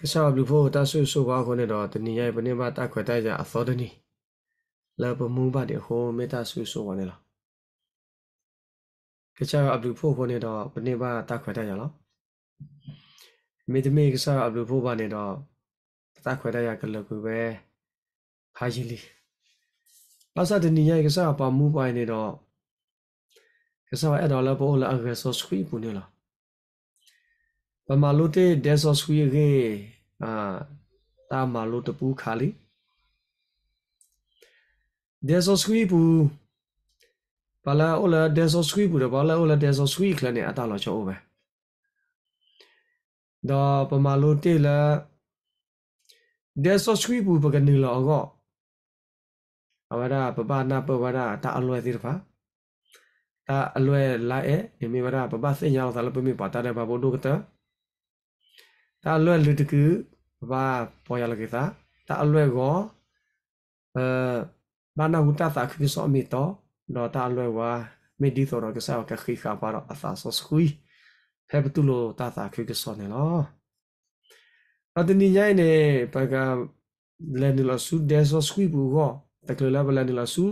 ကစားဘလူဖို့တဆူဆူပါခုနေတော့တနီရိုက်ပနေပါတခွဲတိုက်ကြအသောတနီလာပမူပါတဲ့ဟိုမေတာဆူဆူပါနေလားကစားအဘလူဖို့ခုနေတော့ပနေပါတခွဲတိုက်ကြလားမေတမေကစားအဘလူဖို့ပါနေတော့တခွဲတိုက်ရကလကူပဲဟာကြီးလီပါစတနီရိုက်ကစားပါမူပါနေတော့ကစားအဲ့တော့လာပေါ်လာအဂဆောစခွီပူနေလား ပမာလို့တဲ့ဒက်ဆောစခွီရေအာတာမာလို့တပူခါလီဒက်ဆောစခွီပူဘာလာအိုလာဒက်ဆောစခွီပူတော့ဘာလာအိုလာဒက်ဆောစခွီခလနဲ့အတာလို့ချောပဲတော့ပမာလို့တဲ့လာဒက်ဆောစခွီပူပကနေလောကောအဝရပပနာပဝရတာအလွယ်သေးတပါတာအလွယ်လိုက်အဲမိမရပပစင်ရောက်သာလပမိပါတာတဲ့ဘာဘုဒ္ဓကတာ တာအလွယ်လူတကူဘာပေါ်ရလကေတာတာအလွယ်ကိုအဲဘာနာဟုတာတာခိစောမီတော့တော့တာအလွယ်ဝါမေဒီသောရကစားကခိခါပါတော့အသာဆောစခွီဖဲဘတူလိုတာတာခိကစောနေလောအတနိညိုင်းနေပကလန်နီလဆူဒဲဆောစခွီဘူကိုတကလလဘလန်နီလဆူ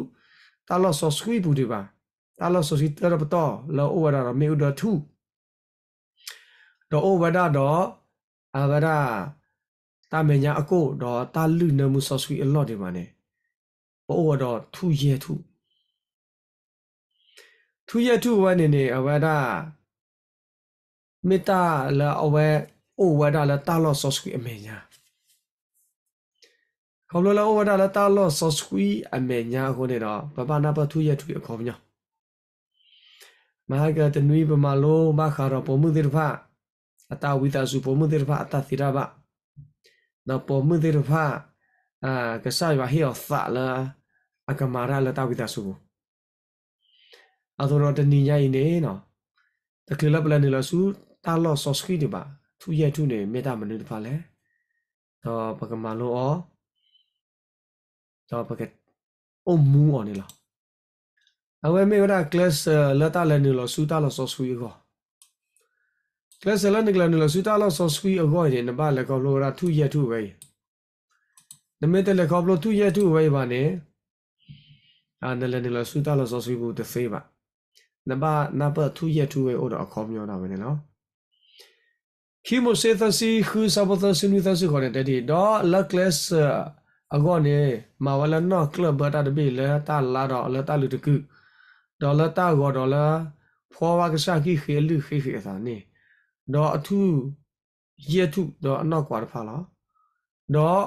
တာလောဆောစခွီဘူဒီပါတာလောဆောစီတရပတော့လောအိုဝရမေဥဒထူတော့အိုဝဒတော့ အဝရတာမညာအကိုတော့တာလူနမှုဆော့ဆွီအလော့ဒီမှာနေဘောတော့ထူရဲထူထူရဲထူဝနေနေအဝဒမေတ္တာလာအဝဲအိုဝဒလာတာလော့ဆော့ဆွီအမေညာခေါ်လို့လာအိုဝဒလာတာလော့ဆော့ဆွီအမေညာကိုနေတော့ဘဘနာပထူရဲထူအခေါ်မြောမဟာကတနွေပမာလိုမခါရပမှုတိရဖ အတာဝိတစုပမှုတိရဖအတသီရပါတော့ပေါ်မှုတဲ့ဖာအာကစားရဟေသလာအကမာရလာတာဝိတာစုအတော်တနီညာရင်နေနော်တကလပ်လန်နေလဆူတာလော့ဆော့စခီဒီပါသူရထုနေမေတာမနုတဖာလဲတော့ပကမာလောအောတော့ပကအုံမူအော်နေလားအဝဲမေဝရကလစ်လာတာလန်နေလဆူတာလော့ဆော့စခီ ကောကလစလန်နကလန်လစူတာလောဆော့စကွီအဂောရင်နဘာလေကောလိုရာထူရထူဝဲနမေတလေကောလိုထူရထူဝဲပါနေအာနလန်လစူတာလောဆော့စကွီဘူးတဖေးပါနဘာနဘထူရထူဝဲအော်တော့အခေါ်မျိုးတာပဲနော်ခီမိုစေသစီခူဆဘသစနူသစီခေါ်တဲ့တည်းတော့လက်ကလစ်အဂောနေမဝလနော့ကလဘတာတပိလေတာလာတော့လတာလူတကူဒေါ်လာတာဂောဒေါ်လာဖောဝါကစားခိခေလူခိခေသာနေ တော့အထုရက်ထုတော့အနောက်ကွာတဖာလားတော့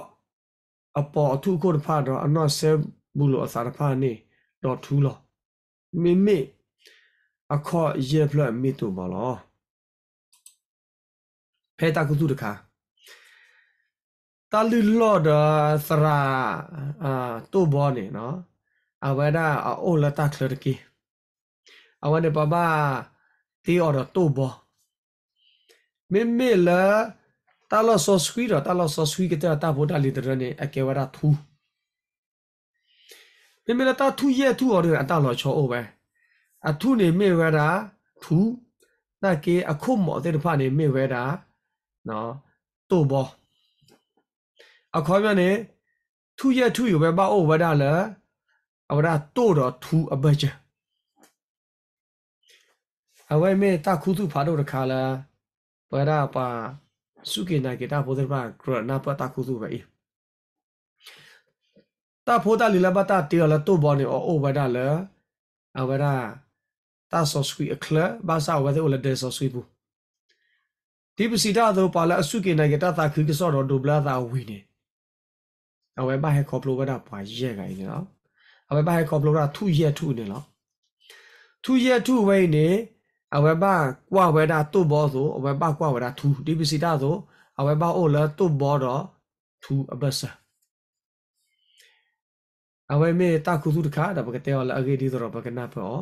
အပေါ်အထုကိုတဖာတော့အနောက်ဆဲဘူးလို့အစားတဖာနေတော့ထူးလို့မိမိအခေါ်ရက်ဖလက်မိတူပါလားဖဲတာကုသူတခါတလူလော်ဒသရာအာတိုဘောနေနော်အဝဒအိုလတာခလရကီအဝနေပပတီအော်တိုဘော မေမေလာတာလောဆောစခွီရတာလောဆောစခွီကတဲ့တာဘောတာလီဒရနေအကေဝရာထူမေမေလာတာထူရဲ့ထူအော်ရအတာလောချောအိုပဲအထူနေမေဝရာထူတာကေအခုမောတဲ့ဖာနေမေဝရာနော်တိုးဘောအခေါ်မြနေထူရဲ့ထူရပဲပါအိုဝဒါလာအဝရာတိုးတော့ထူအဘချအဝဲမေတာခုသူဖာတော့တခါလား ပရပါစုကေနာကေတာဘောဒရပါကရနာပတာခုစုပဲတာဖိုတာလီလာဘတာတေလာတိုဘောနေအိုဝဒါလာအဝရာတာဆောစကွီအခလဘာသာဝဲတဲ့လဒေဆောစကွီဘူးဒီပစီတာတော့ပါလာအစုကေနာကေတာတာခိကစောတော့ဒိုဘလာတာဝီနေအဝဲဘာဟဲခေါပလိုဝဒါပွားရဲ့ကိုင်းနော်အဝဲဘာဟဲခေါပလိုဒါထုရဲ့ထုနေနော်ထုရဲ့ထုဝဲနေ အဝဲပါကွာဝဲတာတုတ်ဘောဆိုအဝဲပါကွာဝဲတာထူဒီပစီတာဆိုအဝဲပါအိုလာတုတ်ဘောတော့ထူအဘဆာအဝဲမေတာခုစုတခါဒါပကတဲ့လာအဂေဒီတော့ပကနာဖော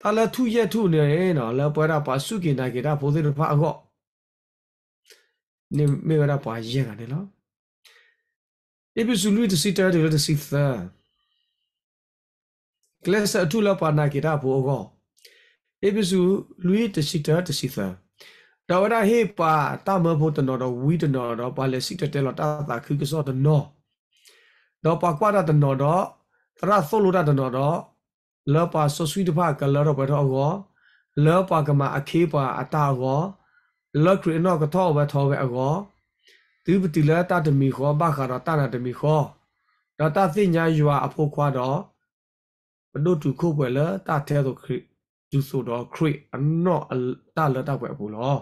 တာလာထူရဲ့ထူနေနော်လာပွဲတာပါစုကင်နာကေတာဖိုးသေးတော့ဖာအကောနေမေရပါရဲ့ကနေနော်ေပစုလူတစီတာတယ်တစီသာကလစ် အထူလာပါနာကေတာဘောကော ebisu lui de sita de sitha တော်ဝဒဟေပါတမဖို့တနော်တော့ဝီတနော်တော့ပါလေစီတတဲလတာတာခုကစောတနော်တော့ပါကွာတနော်တော့တရဆိုလိုတနော်တော့လောပါဆဆွီတဖကလောတော့ဘတော့ကောလောပါကမအခေပါအတာကောလောခရနောကထောဘထောပဲအကောဒီပတိလာတတမီခောဘခါရတနာတမီခောတော့တသိညာယွာအဖို့ခွာတော့ဘဒုတုခုပွဲလာတထဲတော့ခရ ဒူဆိုတော့ခရအနောတလတပွဲဘူးလော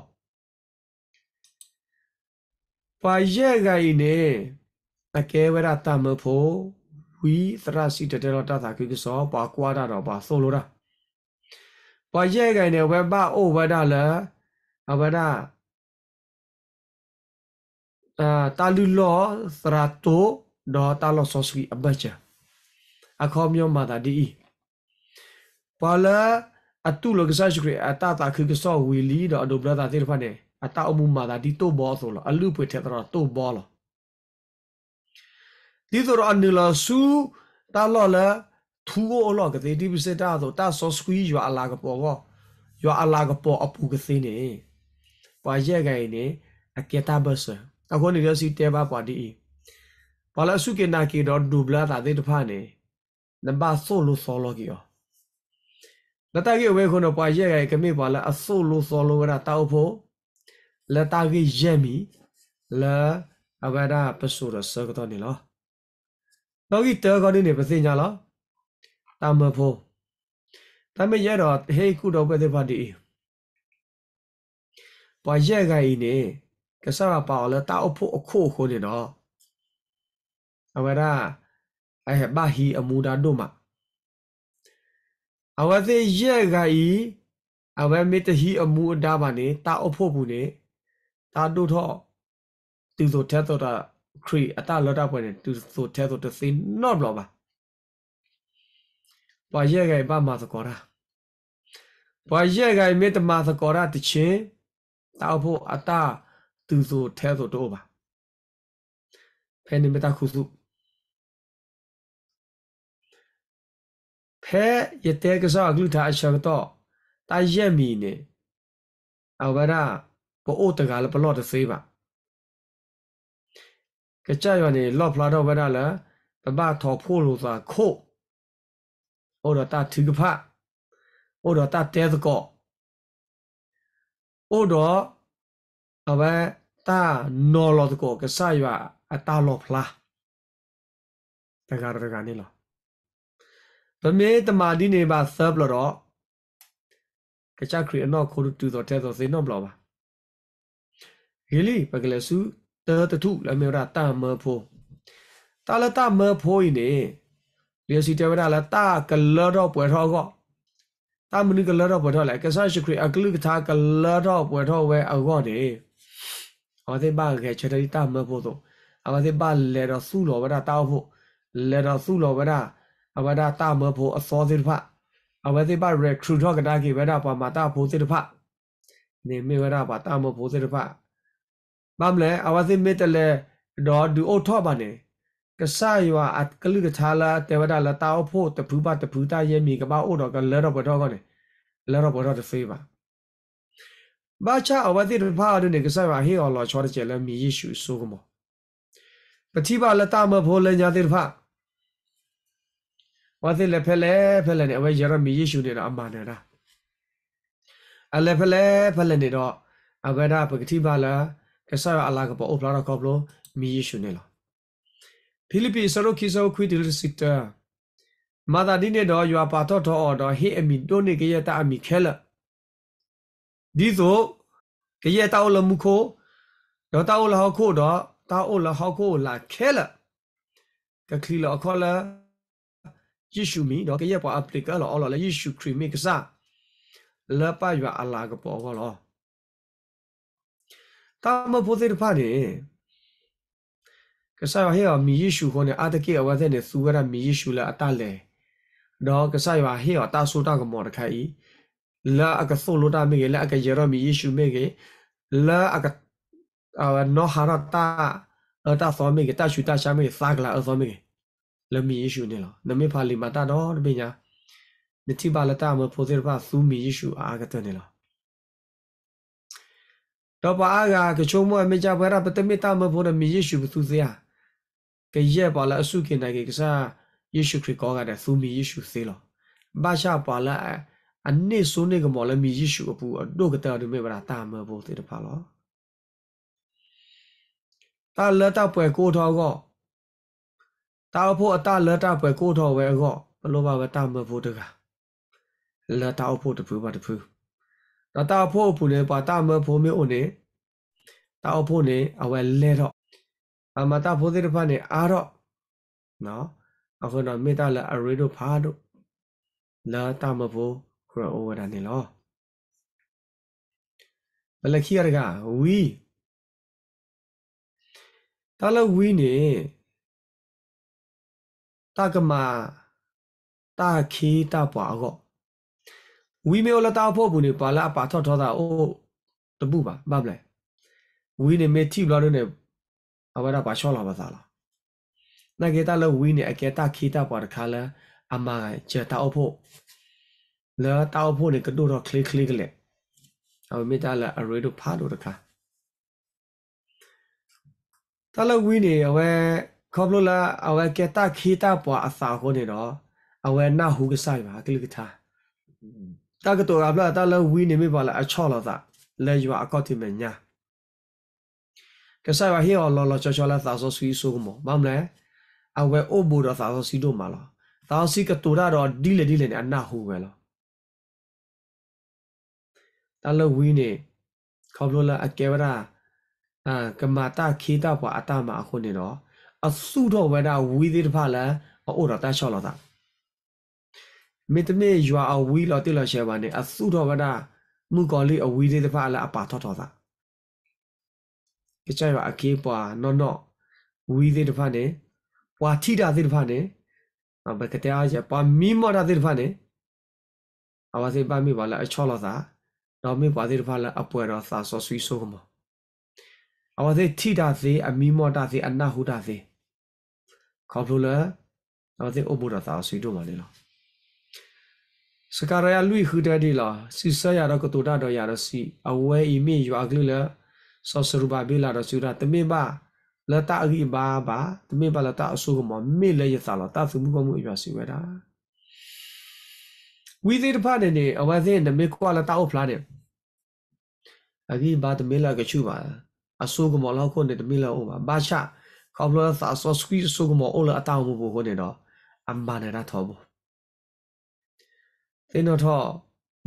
ပါရဲ့ဂိုင်နေအကဲဝရတမဖို့ဝီသရစီတတဲတော့တသာကိကစောပါကွာတာတော့ပါဆိုလိုတာပါရဲ့ဂိုင်နေဝဘအိုဝဒလာအဝဒအာတာလူလောသရတိုဒေါ်တာလောဆောစကီအဘချာအခေါ်မျိုးမာတာဒီပါလာ အတူလကစားရှိခရအတာတာခိကစောဝီလီတော့အဒိုဘလာတာတိရဖတ်နေအတာအမှုမာတာဒီတိုဘောဆိုလို့အလူပွေထဲတော့တိုဘောလို့ဒီတော့အန်လာဆူတာလော်လာထူအိုလောကတိဒီပစတာတော့တာဆောစကွီရွာအလာကပေါ်ကောရွာအလာကပေါ်အပူကသိနေပါရဲ့ကိုင်နေအကတာဘဆအခုနေရစီတဲပါပါဒီဘာလာစုကေနာကေတော့ဒူဘလာတာတဲ့တဖာနေနဘာဆိုလိုဆောလောကီယော လတာကေဝဲခုနပါရဲ့ကိုင်ကမေပါလာအဆိုလိုဆောလိုရတာအဖို့လတာကေရဲ့မီလာအဘာဒပဆူရစကတော့နေလောတော့ဒီတဲကောင်းနေပစင်ညာလောတာမဖို့တမရတော့ဟေးခုတော့ပဲတဲ့ပါတီပွာရဲ့ကကြီးနေကစားပါလဲတာ အဖို့အခုခုနေတော့အဝရအဲဘာဟီအမူဒါတို့မှာအဝသေးရဲ့ကကြီးအဝမေတဟီအမူအဒါပါနေတာအဖို့ဘူးနေတာတို့တော့သူဆိုတဲ့တော့ခရီအတလောတာပွဲနေသူဆိုတဲ့တော့သင်းနော့ဘလောပါပွာရဲ့ကဘာမှာသကောရာပွာရဲ့ကမေတ္တမှာသကောရာတချင်းတောက်ဖို့အတသူဆိုထဲဆိုတော့ပါဖဲနေမတခုစု ဖဲရတဲ့ကစားဂလူတာအချက်တော့တာရက်မီနေအဝရကိုအိုတကလည်းဘလော့တသေးပါကကြရွာနေလော့ဖလာတော့ဝရလာပပထော်ဖို့လို့သာခို့ဩတော့တာသူကဖဩတော့တာတဲသကောဩတော့အဘတာနော်လောတကောကဆာရွာအတာလောဖလားတကားတကားနေလော ဗမေတမာဒီနေပါဆပ်လို့တော့ကချခရီအနော်ခိုတူတော့တဲ့တော့စေနော်ဘလောပါဟီလီပကလစုတတထုလမေရတာမဖို့တာလတာမဖို့နေလျစီတဝရလာတာကလောတော့ပွဲထောကောတာမနိကလောတော့ပွဲထောလဲကဆာရှိခရီအကလုကသာကလောတော့ပွဲထောဝဲအောကောတယ်အဝသိပါခဲချက်တိတာမဖို့တော့အဝသိပါလေတော့စုလောဝရတာဖို့လေတော့စုလောဝရ အဝဒတာမဖို့အစောသေးတဖအဝသိပါ recruit တော့ကတာကေဝရပါမာတာဖို့သေးတဖနေမေဝရပါတာမဖို့သေးတဖမမလဲအဝသိမေတလေတော့ဒူအိုထော့ပါနေကဆာယွာအကလူကချာလာတေဝဒလာတာဖို့တပူပါတပူတာရဲ့မီကပါအိုတော့ကလဲတော့ဘတော့ကနေလဲတော့ဘတော့တဖေးပါဘာချအဝတိရဖာဒုနေကဆာယွာဟေအော်လောချောရကျဲလဲမီယေရှုဆိုကမောပတိပါလတာမဖိုလဲညာတိရဖာ ဝါသိလဲဖဲလဲဖဲလဲနေအဝဲရရမီယေရှုနေတော့အမှန်နေတာအလဲဖဲလဲဖဲလဲနေတော့အဝဲဒါပကတိပါလာကဆာယွာအလာကပေါ်အိုပလာတော့ကောပလိုမီယေရှုနေလောဖိလိပ္ပိစရုခိစောခွိတလစစ်တာမာတာဒီနေတော့ယွာပါတော့တော့တော့ဟေအမီတိုနေကရတာအမီခဲလဒီဆိုကရတာအလမှုခိုတော့တာအလဟောခိုတော့တာအလဟောခိုလာခဲလကခလီလခေါ်လာ ယေရှုမီတော့ကရပါအပလီကာလောအလလယေရှုခရစ်မီကစားလပယွာအလာကပေါ်ကောလောတာမဖို့တဲ့ဖာနေကဆာဟေအမီယေရှုခေါနေအတကေအဝတဲ့နေသူရမီယေရှုလာအတလေတော့ကဆာယဟေအတာဆိုတာကမော်တခိုင်လာအကဆိုလိုတာမေလာအကယေရမီယေရှုမေကေလာအကအနောဟာရတာအတာသောမေကေတာရှုတာရှာမေစာကလာအသောမေကေ လမီယေရှုနေလောနမေဖာလီမာတာတော့တပညာနတိပါလတာမဖိုသေပါသူမီယေရှုအာကတနေလောတော့ပါအားကကချုံမအမေကြဘရပတမေတာမဖို့ရမီယေရှုဘသူစရာကရဲပါလာအစုကိနိုင်ကစားယေရှုခရစ်ကောကတဲ့သူမီယေရှုသေးလောဘာရှာပါလာအနစ်ဆိုးနေကမော်လမီယေရှုအပူအတို့ကတဲ့ဒီမေဗရာတာမဖို့တေတဖာလောတာလတာပွဲကိုထောကော တာဖို့အတလတာပွဲကိုထောဝဲကောဘလို့ပါပဲတာမဖို့တကလတာဖို့တဖူပါတဖူတော့တာဖို့ဖူနေပါတာမဖို့မေအိုနေတာဖို့နေအဝဲလဲတော့အမတာဖို့တေတဖာနေအားတော့နော်အခုတော့မေတ္တာလအရေတို့ဖာတို့လာတာမဖို့ခရအိုဝဒနေလောဘလခိရကဝီတလဝီနေ တာကမာတာခေတာပွားကောဝီမေလတာဖို့ဘူးနေပါလာပါထော့ထော့တာအိုးတပူပါဘာပလဲဝီနေမေတီဘလာလို့နေအဝရပါရှောလာပါသားလားနာကေတာလို့ဝီနေအကေတာခေတာပွားတခါလဲအမကျေတာအဖို့လဲတာအဖို့နေကတို့တော့ခလီခလီကလေးအမေတာလာအရေတို့ဖားတို့တခါတာလို့ဝီနေအဝဲ ခေါပလိုလာအဝဲကတာခီတာပွားအစာဟိုနေတော့အဝဲနာဟုကဆိုင်ပါကလိကထာတာကတော့အပလာတာလဝီနေမိပါလားအချော်လာတာလဲယူအကောတိမညာကဆိုင်ပါဟီအော်လော်လော်ချောချောလာသာဆိုဆွီဆိုမမမလဲအဝဲအိုဘူတော့သာဆိုစီတို့မလားသာစီကတူရတော့ဒီလေဒီလေနဲ့အနာဟုပဲလားတာလဝီနေခေါပလိုလာအကေဝရာအာကမာတာခီတာပွားအတာမအခုနေတော့ အစုတော့ဝဲတာဝီသေးတဖလာအိုတော့တချော်လာတာမေတမေယွာအဝီလောတိလရှေပါနေအစုတော့ဝဲတာမူကောလေးအဝီသေးတဖလာအပါထော့ထော့တာကြိုက်ပါအကေးပွာနော်နော်ဝီသေးတဖနေပွာထိတာသေးတဖနေအဘကတရားရပါမီမောတာသေးတဖနေအဝစေပါမိပါလားအချောလာသာတော့မေပါသေးတဖလားအပွဲတော့သာဆောဆွီဆိုကမအဝစေထိတာသေးအမီမောတာသေးအနာဟုတာသေး ခေါပလိုလာအဝစေအဘူတာသာဆွီတို့မလေးလားစကာရယာလူခူတဲ့ဒီလားစီဆရာတော့ကတူတာတော့ရတော့စီအဝဲအီမီယူအကလေးလားဆောဆရူဘာဘီလာတော့ဆူရာတမေပါလတာအဂိဘာဘာတမေပါလတာအဆုကမမေလေရသလာတာသူမှုကမှုအပြစီဝဲတာဝီသေးတဖတ်နေအဝဲသေးနမေကွာလတာအဖလာနေအဂိဘာတမေလာကချူပါအဆုကမလောက်ခုနေတမေလာအိုပါဘာချ ခေါပလသာဆောစကွီဆုကမအိုလာအတောင်မှုဘိုနေတော့အမနာရထောဘူးသေနော်ထော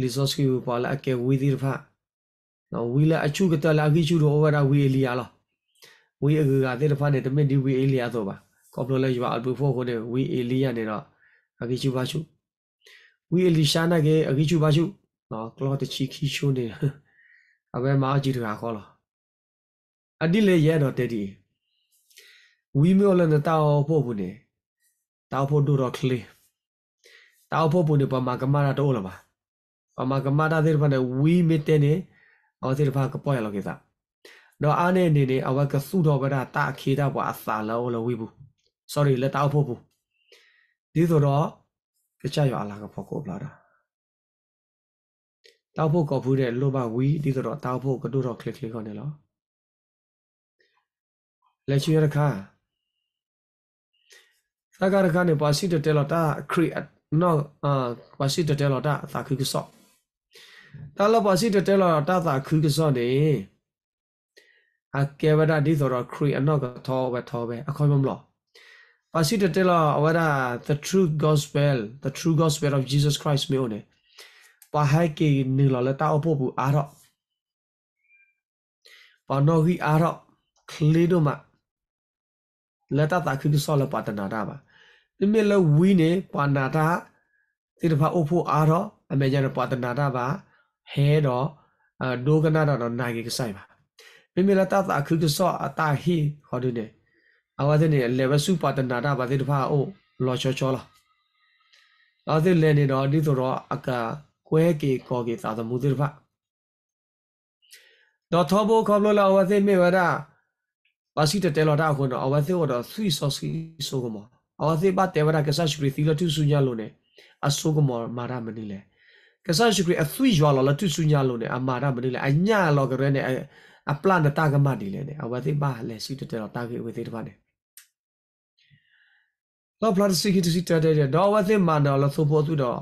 လီဆောစကွီပါလာအကေဝီသေးတဖတ်နော်ဝီလာအချုကတလာခိချုတော့ဝရဝီအလီယာလောဝီအကူကတဲ့တဖာနဲ့တမင်ဒီဝီအလီယာဆိုပါကော်ပလိုလဲယူအတူဖို့ကိုတဲ့ဝီအလီယာနေတော့အခိချုပါချုဝီအလီရှာနာကေအခိချုပါချုနော်ကလောတချီခိချုနေအဘဲမာကြီးတခါခေါ်လာအဒီလေရဲတော့တဲ့ဒီ ဝီမျိုးလည်းတောက်ဖို့ဘူးနေတောက်ဖို့တို့တော့ကလေးတောက်ဖို့ဘူးနေပမာကမာရာတော့လာပါပမာကမာရာတဲ့ဘာနဲ့ဝီမီတဲ့နေအော်စီတဖာကပေါ်ရလောက်ကိစ္စတော့အားနေနေနေအဝကစုတော်ဗဒတာခေတာပွားအစာလောလဝိဘူး sorry လက်တောက်ဖို့ဘူးဒီဆိုတော့ကြချရအလာကဖို့ကိုပလာတာတောက်ဖို့ကောဘူးတဲ့လောဘဝီဒီဆိုတော့တောက်ဖို့ကတို့တော့ click click ခေါနေလောလက်ချရခါသကရခါ နေပါစီတတဲလတာ create နော်အာပါစီတတဲလတာသာခိကဆော့တာလပါစီတတဲလာတာသာခူကစောနေအကေဝဒဒီသောရခရီအနောကထောဘထောဘအခေါ်မမလို့ပါစီတတဲလာဝဒ the true gospel the true gospel of Jesus Christ မျိုးနေပါဟဲကေနီလာလက်တာအဖို့ဘူးအားတော့ပါနော်ကြီးအားတော့ခလီတို့မှာလက်တာတာခူကစောလပါတနာတာပါ ပြမြလဝီနေပါနာတာတိတဖာအဖို့အားတော့အမေကျတော့ပါတနာတာပါဟဲတော့အဒိုကနာတော့နိုင်ကဆိုင်ပါမိမိလာတာတာခုကစောအတာဟီဟောဒီနေအဝဒနေလေဝစုပါတနာတာဘာတိတဖာအိုလောချောချောလာလာတဲ့လေနေတော့ဒီတော့အကကွဲကေကောကေသာသမုတိတဖာတော့ထောဘောခေါပလောလာဝသေမေဝရပါစီတတဲလောတာခွန်းတော့အဝသေဝတော့ဆွီဆော့စီဆိုကမ အဝသေပါတေဝရကဆရှိပရီသီလတုစုညာလို့နေအဆိုကမမာရမနီလေကစားရှိခရအသွီရွာလောလတုစုညာလို့နေအမာရမနေလေအညာလောကရဲနေအပလနတာကမဒီလေနေအဝသိပါလေစီတတဲတော့တာကေဝသိတပါနေတော့ပလတ်စီကီတစီတတဲတော့ဝသိမန်တော့လသုဖို့သူတော့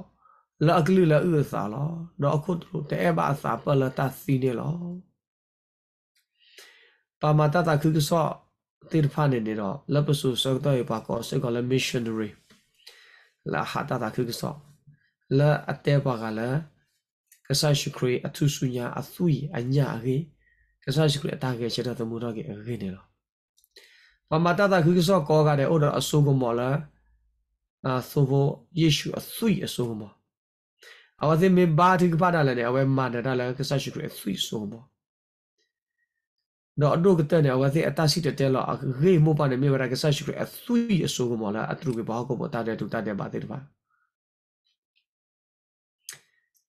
လာအကလူလာဥစာလောတော့အခုတို့တဲဘာစာပလတာစီနေလောပါမတတာခုကစော တိဖာနေနေတော့လပစုစောတော့ပါကောစေကောလ missionary လာဟာတတာခုကစောလာအတဲပါကလာကဆာရှိခရီအထုဆုညာအသုီအညာရေကဆာရှိခရီအတာကေချေတသမုတော့ကေရေနေလောပမတတာခုကစောကောကတဲ့ဩတော့အဆုကမောလာအာဆိုဘယေရှုအသုီအဆုကမောအဝသိမေဘာတိကပါဒလည်းအဝဲမာနတာလည်းကဆာရှိခရီအသုီဆုကမော တော့အတို့ကတဲ့နေအဝသိအတရှိတဲ့တဲလောရေမောပါနေမြေဝရကဆာရှိခရီအသုီအဆုကမောလာအတူကဘာကောပေါ်တာတဲ့တူတာတဲ့ပါတဲ့တပါ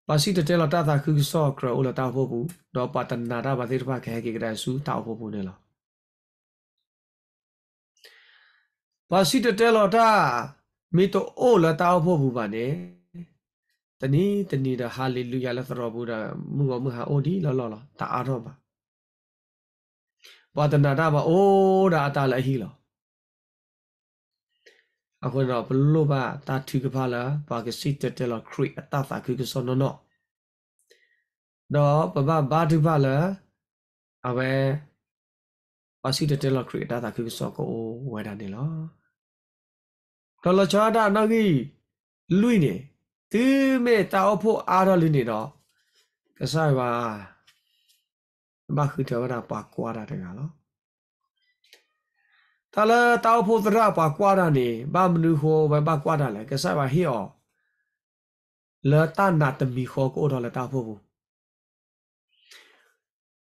ပါစီတတဲလတာသာခုဆော့ကရအိုလတာဖို့ဘူးတော့ပတနာတာပါသေးတပါခဲကေကတဲ့ဆူတာဖို့ဘူးနေလားပါစီတတဲလတာမိတော့အိုလတာဖို့ဘူးပါနေတနီးတနီးတော့ဟာလေလုယာလက်သတော်ဘူးတာမှုကမှုဟာအိုဒီလောလောလောတာအားတော့ပါ ပတနာတာပါအိုးဒါအတာလည်းဟီလောအခုတော့ဘလို့ပါတာထီကပါလာပါကစီတက်တယ်လို့ခရီအတသာခုကစောနော်နော်တော့ပပဘာဒုပါလာအဝဲပါစီတက်တယ်လို့ခရီအတသာခုကစောကိုဝဲတာနေလောတော်လချာတာနော်ကြီးလွိနေသူမေတောက်ဖို့အားတော့လိနေတော့ကစားပါ ဘာခုတော်တာပါကွာတာတကလားတာလာတောက်ဖို့သရပါကွာတာနေဘာမနူဟောဘဘာကွာတာလဲကစားပါဟီအောလာတနာတမီခေါ်ကိုတော့လာတောက်ဖို့ဘူး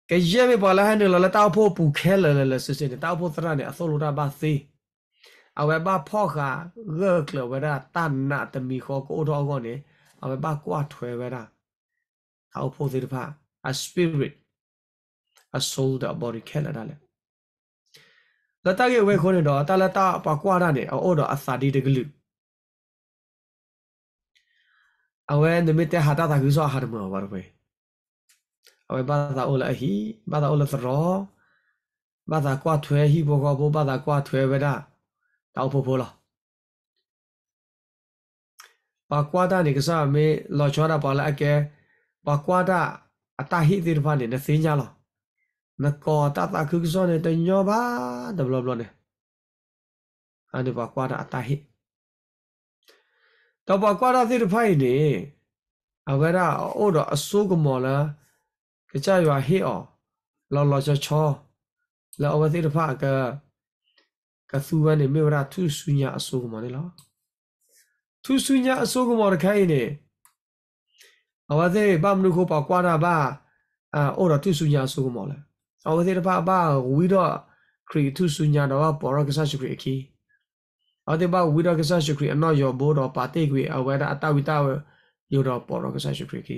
ကရဲမေပါလာဟန်လာလာတောက်ဖို့ပူခဲလာလာစစ်စစ်တောက်ဖို့သရနေအစိုးလို့တာပါသေးအဝဲဘာဖော့ခါရကလဝရတနာတမီခေါ်ကိုတော့ကောနေအဝဲဘာကွာထွဲဝရတောက်ဖို့သေးတဖာ a spirit a soul the body ခဲလာတယ်လတကေဝဲခေါ်နေတော့တလတာပကွာရနေအော်တော့အစာဒီတကလူအဝဲနမိတဲ့ဟာတာတာကူစောဟာတမောဘာရပဲအဝဲဘာသာအိုလာဟီဘာသာအိုလာသရောဘာသာကွာထွဲဟီဘောကောဘောဘာသာကွာထွဲဝဲတာတောက်ဖို့ဖို့လားပါကွာတာနေကစားမေလောချောတာပါလာအကဲပါကွာတာအတာဟီဒီရဖာနေနစင်းညာလား နကောတတခုကစောနေတညောပါဒဘလဘလနေအဲ့ဒီပါကွာတာအတဟိတော့ပါကွာတာသိတဖိုင်နေအဝရအိုတော့အစိုးကမော်လာကြရွာဟိအောလောလောချောချောလောအဝသိတဖကကသူဝနေမေဝရသူဆုညာအစိုးကမော်နေလားသူဆုညာအစိုးကမော်တခိုင်နေအဝသိဘာမနုခိုပါကွာတာပါအာအိုတော့သူဆုညာအစိုးကမော်လား အဝသေးတပါပါဝီတော့ခရီသူစုညာတော့ပေါ်ရကစားရှိခရီအခီအတေပါဝီတော့ကစားရှိခရီအနော်ယောဘောတော့ပါတေကွေအဝဲတာအတဝီတာယောတော့ပေါ်ရကစားရှိခရီခီ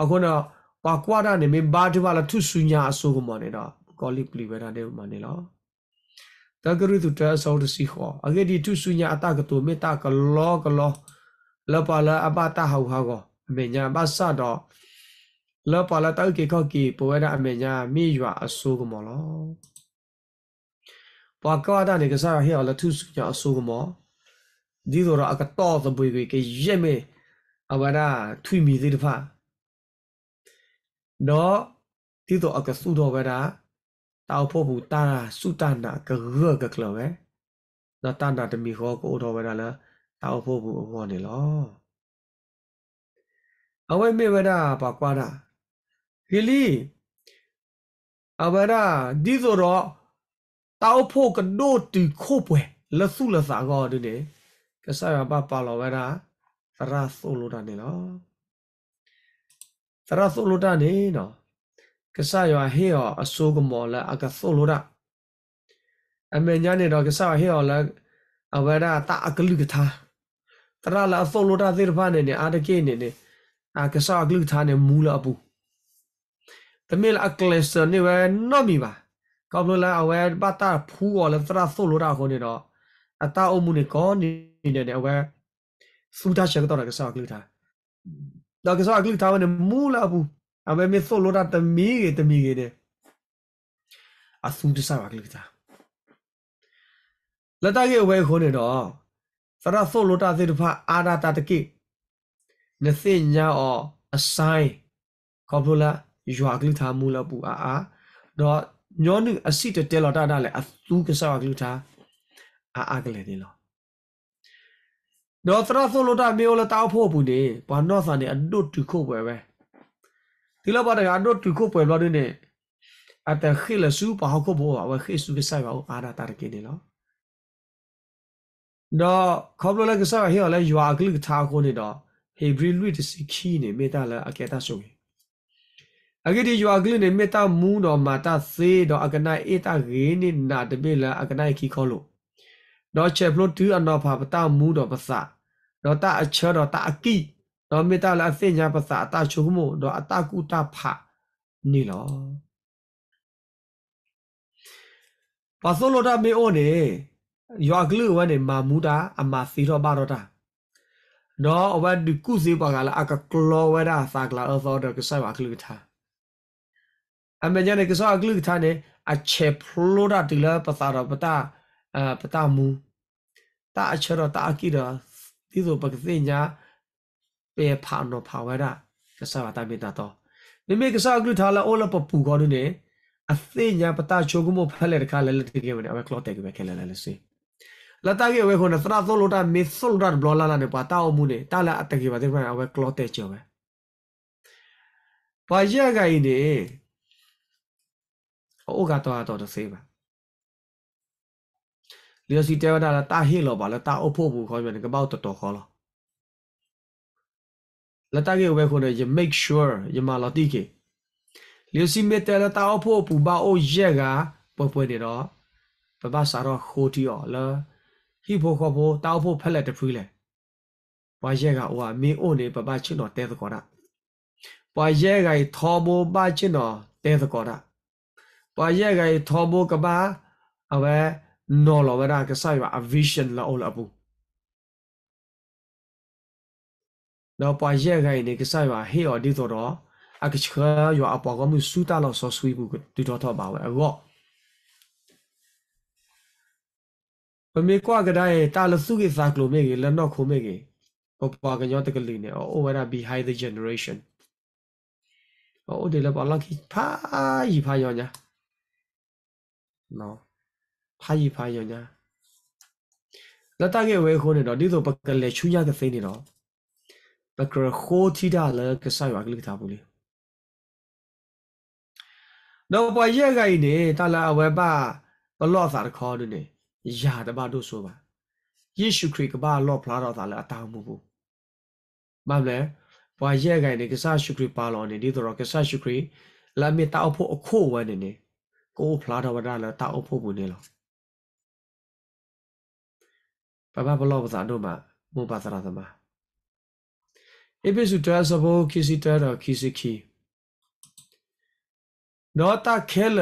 အခုတော့ပါကွာတာနေမဘာတပါလာသူစုညာအဆိုးကမနေတော့ကောလီပလီဝဲတာနေမနေလောတကရုသူတဆောတစီခေါ်အကေဒီသူစုညာအတကတူမေတာကလောကလောလပါလာအပတာဟောဟာကောအမေညာဘာစတော့ လောပါလာတောက်ကေခော့ကေပဝဲတာအမေညာမိရွာအဆိုးကမောလောပွာကွာတာနေကစားဟဲအလထုစညာအဆိုးကမောဒီလိုတော့အကတော့သပွေကေရဲမေအဝရာထွိမီသေးတဖာတော့ဒီတော့အကစုတော့ဝဲတာတောက်ဖို့ဘူးတာစုတနာကရကကလောပဲတော့တနာတမီခေါ်ကိုတော့ဝဲတာလားတောက်ဖို့ဘူးဟောနေလောအဝဲမေဝဲတာပါကွာတာ ဟီလီအဝရာဒီဆိုတော့တောက်ဖို့ကဒိုတီခိုးပွဲလဆုလစာကောဒီနေကဆာပါပါလောဝရာသရဆိုလိုတာနေလောသရဆိုလိုတာနေနော်ကဆာယဟေယောအဆိုးကမောလာအကဆိုလိုတာအမေညာနေတော့ကဆာဟေယောလာအဝရာတာအကလူကထားတရလာဆိုလိုတာသေရဖာနေနေအာတကေနေနေအာကဆာကလူထားနေမူလာဘူး တမီလအကလစနေဝနော်မီပါကောဘလလာအဝဲဘတာဖူးော်လသရာဆိုလိုတာခေါနေတော့အတာအုံမှုနေကောနေနေတဲ့အဝဲစူတာချက်တော့ကစားကလူတာတော့ကစားကလူတာဝနေမူလာဘူးအဝဲမေဆိုလိုတာတမီးကေတမီးကေတဲ့အသူတစားပါကလေးတာလက်တကေဝဲခုံးနေတော့သရဆောလိုတာသေတဖအာဒတာတကိနသိညာအောအဆိုင်ခေါပလိုလာ ရွာကလေးသားမူလပူအာအာတော့ညောနုအစီတတဲလောတာဒါလေအသူကစားကလေးသားအာအာကလေးနေလောတော့သရဆောလိုတာမေောလတောက်ဖို့ဘူးနေဘာနော့ဆာနေအဒုတ်တူခုပွဲပဲဒီလောက်ပါတဲ့အဒုတ်တူခုပွဲလို့နေအတခိလဆူပါဟုတ်ခုဘောဝခိစုကစားပါအာဒတာတကိနေလောတော့ခေါပလိုလာကစားဟဲ့လဲရွာကလေးသားခုနေတော့ဟေဘရီလူတစီခီနေမေတာလာအကေတာဆိုရင် အကေဒီယွာဂလနေမေတာမူတော့မာတာသေတော့အကနိုင်အေတာဂေနေနာတပိလာအကနိုင်ခီခေါလို့တော့ချက်ဖလို့တူအနော်ဖာပတာမူတော့ပစတော့တာအချောတော့တာအကိတော့မေတာလာအသိညာပစအတာချုံမို့တော့အတာကုတာဖနေလောပါဆိုလိုတာမေအိုနေယွာဂလူဝနေမာမူတာအမစီတော့ပါတော့တာနော်အဝတ်ဒီကုစီပါကလာအကကလောဝဒါသကလာအသောတော့ကဆိုင်ပါကလူထား အမေညာနေကစားကလူထားနေအချက်ဖလိုဒါတီလာပသာတော့ပတာအပတာမူတာအချေတော့တာအကိတော့ဒီဆိုပကသိညာပေဖာနောဖာဝဒါကစားပါတာမေတာတော့မိမိကစားကလူထားလာအိုလပပူကောနေအသိညာပတာချိုကမိုဖလဲတခါလဲလက်တကယ်မနေအဝဲကလော့တက်ပဲခဲလဲလဲစီလာတာကေဝဲခုနသရာသောလိုတာမေဆိုလိုတာဘလောလာလာနေပါတာအမှုနေတာလာအတကေပါတဲ့ဘာအဝဲကလော့တဲ့ကျော်ပဲဘာရကရင်နေ အိုကတော့တော့စေးပါလျောစီတဲဝဒါလာတာဟေလောပါလာတာအဖို့ဘူးခေါ်ပြန်ကပောက်တော်တော်ခေါ်လောလာတာကေဝဲခုန you make sure you မလာတိကေလျောစီမေတဲလာတာအဖို့ပူပါအိုရက်ကပွဲပွဲနေတော့ပပစာတော့ခိုတီော်လာဟိဖို့ခေါ်ဖို့တောက်ဖို့ဖက်လက်တဖူးလေပွားရက်ကဟိုအမင်းအိုနေပပချွတ်တော်တဲသကောတာပွားရ က်ကထောဘောပါချွတ်တော်တဲသကောတာပွားရက်ကထောဘောကပါအဝဲနော်လောဝရကဆိုင်ပါအဗီရှင်လာအိုလာဘူးတော့ပွားရက်ခိုင်နေကဆိုင်ပါဟေော်ဒီတော့အကချခရောအပေါ်ကမှုစူတာလို့ဆောဆွေးဘူးတူတော်တော့ပါဝဲအောပမေကွာကဒါရဲ့တာလစုကေစာကလိုမေကေလနော့ခိုမေကေပပကညောတကလီနေအိုဝရာ behind the generation အိုဒီလဘလာခိဖာယီဖာယောညာ နော်ဖာယီဖာယောညာလတကေဝဲခိုးနေတော့ဒီဆိုပကလေချူညာကသိနေတော့ပကရခိုးတီတာလကဆာယောကလိတာဘူးလေတော့ပရက်ကိုင်းနေတာလာအဝဲပါဘလော့စာတခေါ်နေယာတပါတို့ဆိုပါယေရှုခရစ်ကဘာလော့ဖလာတော့တာလဲအတောင်းမှုဘူးမမလဲဘွာရဲ့ကိုင်နေကဆာရှုခရစ်ပါလောနေဒီတော့ကဆာရှုခရစ်လာမီတောက်ဖို့အခုဝဲနေနေ ကိုဖလာတော့ဝဒါလဲတောက်ဖို့ဘူးနေလောပပဘလော့ပစာတို့မှာမောပါစရာသမအေပိစုတဲဆဘောခီစီတဲတော့ခီစီခီနောတာခဲလ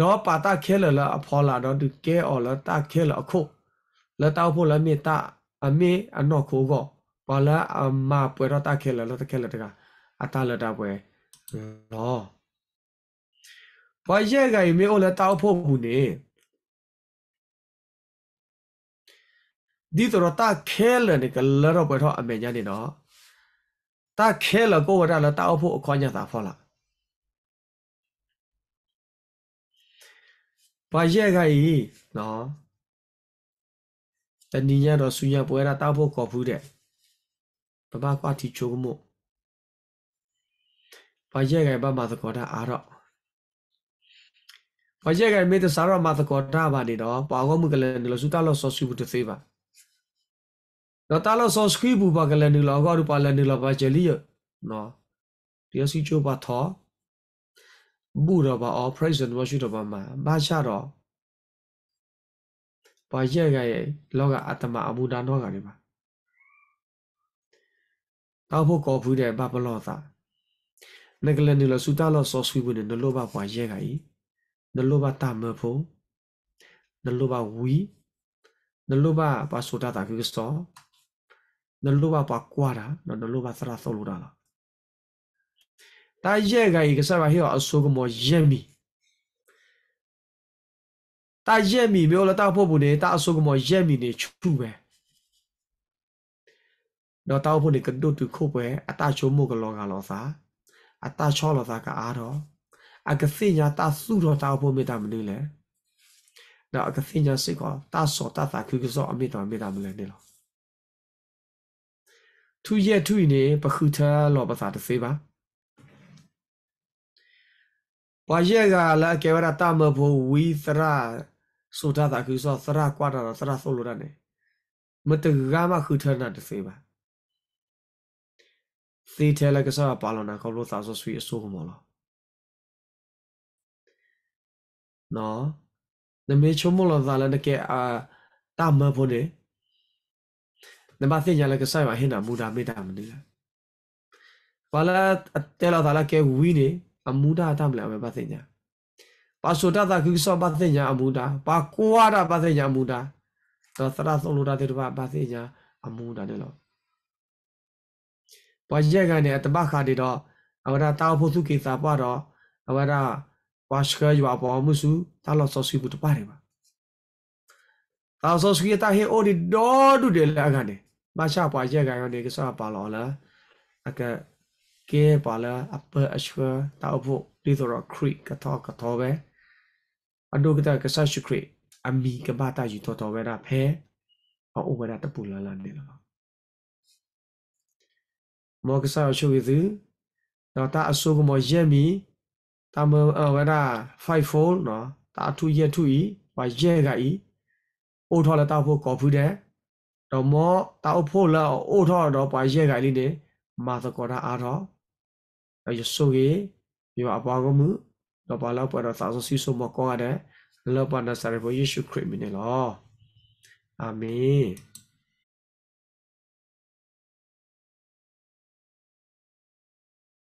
တော့ပါတာခဲလလာအဖော်လာတော့ဒီကဲအော်လာတာခဲလအခုလာတောက်ဖို့လာမေတာအမေအနော့ခိုးကောပါလာအမပွဲတော့တာခဲလလာတာခဲလတကအတာလတာပွဲလော ဘာရဲ့ကမေအိုလာတောက်ဖို့ဘူးနေဒီတော့တာခဲလနေကလာတော့ပွဲတော့အမေညာနေတော့တာခဲလကိုဝရလာတောက်ဖို့အခွင့်အရေးသာဖော်လာဘာရက်ကကြီးနော်တဏီရတော့ဆူရပွဲတာတောက်ဖို့ခေါ်ဖူးတဲ့ဘဘကွာတီချိုမို့ဘာရက်ကဘမသကောတာအားတော့ ဘာရက်ကမေတ္တစာရမသကောတာပါနေတော့ပါကောမှုကလည်းလောစုတလောဆောစုဘူးတသေးပါတော့တလောဆောစခီဘူးပါကလည်းနလောကောရပါလည်းနလောပါချလီနော်ဒီစီချိုပါသောဘူတော့ပါ operation မရှိတော့ပါမှာဘာချတော့ဘာရက်ရဲ့လောကအတ္တမအဘူဒါတော့ကနေပါတောက်ဖို့ကောဖူးတဲ့ဘာဘလောသာနကလနေလစူတာလောဆောဆွေးဘူးနလောဘဘာရက်ကကြီး နလောဘတာမဖို့နလောဘဝီနလောဘဘာဆိုတာတာကိစတော့နလောဘဘာကွာတာနလောဘသရဆောလို့တာလားတာရက်ကကြီးကစားပါဟောအဆိုးကမောရက်မီတာရက်မီမျိုးလာတာဖို့ဘူးနေတာအဆုကမောရက်မီနေချူပဲတော့တောက်ဖို့နေကဒုတ်တူခုပဲအတာချိုးမှုကလောကလောစာအတာချောလောစာကအားတော့ အကစိညာတာစုတော့တောက်ဖို့မေတ္တာမနေလေတော့အကစိညာစိတ်ကတာစောတာတာခုကစောအမေတ္တာမေတ္တာမလဲနေလောသူရက်သူနေပခုထလောပစာတစေပါဘာရက်ကလာကေဝရတာမဖို့ဝီသရာဆိုတာတာခုစောသရာကွာတာသရာဆိုလိုရတယ်မတကမခုထနာတစေပါသေထဲလကစားပါလောနာကောလို့သာဆိုဆွေအဆိုးမလို့ နော်နမေချုံမလို့သာလည်းတကယ်အာတာမဖို့နေနမသိညာလကစားပါဟင်နာမူတာမေတ္တာမနေလားဘာလာတဲလာသာလကဲဝီနေအမူတာတမလဲဘာသိညာပါဆိုတာတာကိစောဘာသိညာအမူတာပါကွာတာဘာသိညာအမူတာတော့သရသုံးလို့တာတဲ့ဘာဘာသိညာအမူတာတယ်လို့ဘာရက်ကနေတပခါတည်တော့အဝရတာဖို့သူကိစ္စပါတော့အဝရ ဝါရှကရွာပေါ်မှုစုတာလို့ဆော့စီဘူးတပါတယ်ပါတာဆော့စီတာဟေအိုဒီဒေါ်ဒူတယ်လာကနေမရှာပွားရက်ကနေကိစ္စပါလောလားအကကဲပါလာအပအရှဝတာဖို့ဒီတော့ခရီကတော့ကတော့ပဲအဒုကတကဆာရှုခရီအမီကဘာတာယူတော်တော်ပဲတာဖဲအော်ဝရတပူလာလာနေလားမောကဆာရှုဝီသူတော့တာအဆိုကမောရက်မီ တာမဝရ5 fold နော်တာထူရက်ထူဤဝါရက်ကဤအိုထော်လာတာဖို့ကော်ဖူတဲ့တော့မောတာအဖို့လာအိုထော်တော့ပွာရက်ကလေးနေမာသကောတာအားတော့ရဆိုကေယောအပွားကမှုတော့ပါလောက်ပေါ်တော့သာဆိုစီဆိုမကောရတဲ့လောပနာစရဘယေရှုခရစ်မီနေလောအာမင်